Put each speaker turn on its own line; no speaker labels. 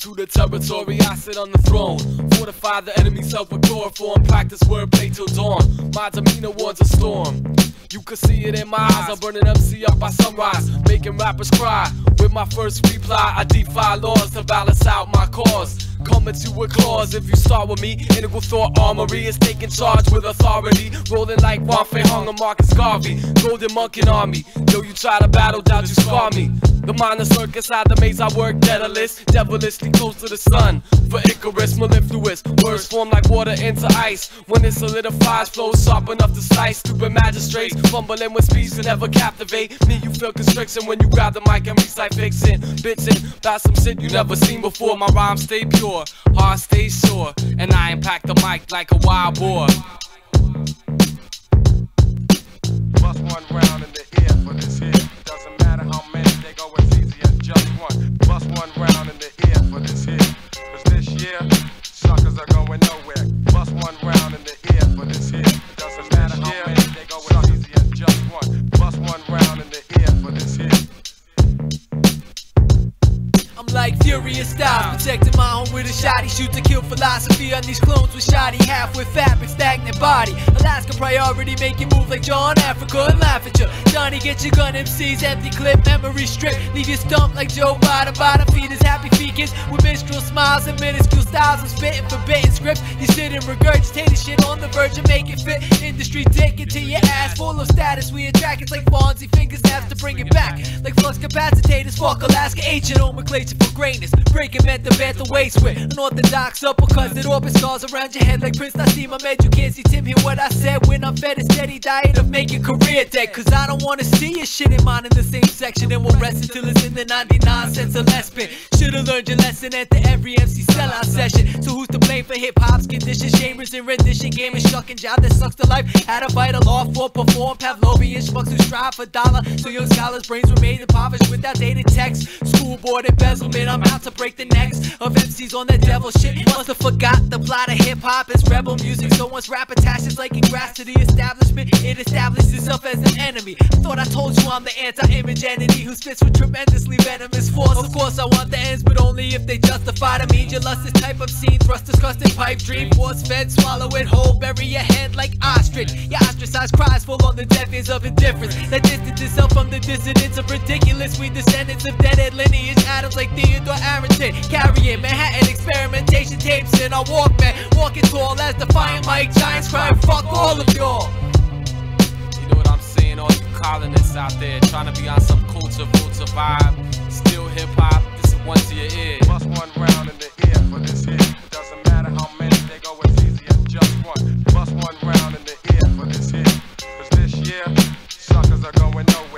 to the territory, I sit on the throne. Fortify the enemy self with chloroform. Practice wordplay till dawn. My demeanor warns a storm. You can see it in my eyes. I'm burning MC up by sunrise, making rappers cry. With my first reply, I defy laws to balance out my cause. Coming to a clause if you start with me. Integral thought armory is taking charge with authority. Rolling like Wong Fei Hung and Marcus Garvey. Golden monkey army. Yo, you try to battle, doubt you scar me. The minor circus out the maze I work deadless, devilishly close to the sun. For Icarus, mellifluous words form like water into ice. When it solidifies, flows sharp enough to slice. Stupid magistrates fumbling with speech to never captivate me. You feel constriction when you grab the mic and recite fiction, bitchin' about some shit you never seen before. My rhymes stay pure, heart stays sore, and I impact the mic like a wild boar.
One round in the ear for this here. One. Round in the ear for this here.
I'm like furious styles, protecting my home with a shotty. Shoot to kill philosophy on these clones with shoddy, half with fabric, stagnant body. Alaska priority, make you move like John Africa and laugh at you. Johnny, get your gun, MCs, empty clip, memory strip. Leave you stumped like Joe Biden, bottom feeders, happy fekins with minstrel smiles and minuscule styles. I'm spitting forbidden scripts. You sit and regurgitate shit on the verge of make it fit. Industry dick into your ass, full of status. We attract it like Fonzie fingers, have to bring it back. Like flux capacitators, fuck Alaska, ancient nomenclature for greatness. Breaking meant the to waste with unorthodox uppercuts that orbit scars around your head like Prince Naseem Hamed. You can't see Tim hear what I said when I'm fed a steady diet of making career dead. Cause I don't wanna see your shit in mine in the same section. And we'll rest until it's in the 99 cents or less bit. Should've learned your lesson at the every MC sellout session. So who's for hip hop's condition? Chambers and rendition, game is shucking job that sucks the life. Had a vital off for perform Pavlovian schmucks who strive for dollar. So young scholars' brains were made impoverished with outdated text. School board embezzlement, I'm out to break the necks of MCs on that devil shit. Must have forgot the plot of hip hop is rebel music. So once rap attaches like grass to the establishment, it establishes itself as an enemy. Thought I told you I'm the anti-image entity who spits with tremendously venomous force. Of course, I want the ends, but only if they justify to me. Your lust this type of scene, thrust disgusting pipe dream, force fed, swallow it whole, bury your head like ostrich. Your ostracized cries fall on the deaf ears of indifference that distance itself from the dissonance of ridiculous. We descendants of deadhead lineage, atoms like Theodore Arrington, carrying Manhattan experimentation tapes in our Walkman, walking tall as defiant Mike Giants crying, fuck all of y'all.
You know what I'm saying? All you colonists out there trying to be on some culture, culture vibe. Still hip hop, this is one to your ear.
One round going nowhere.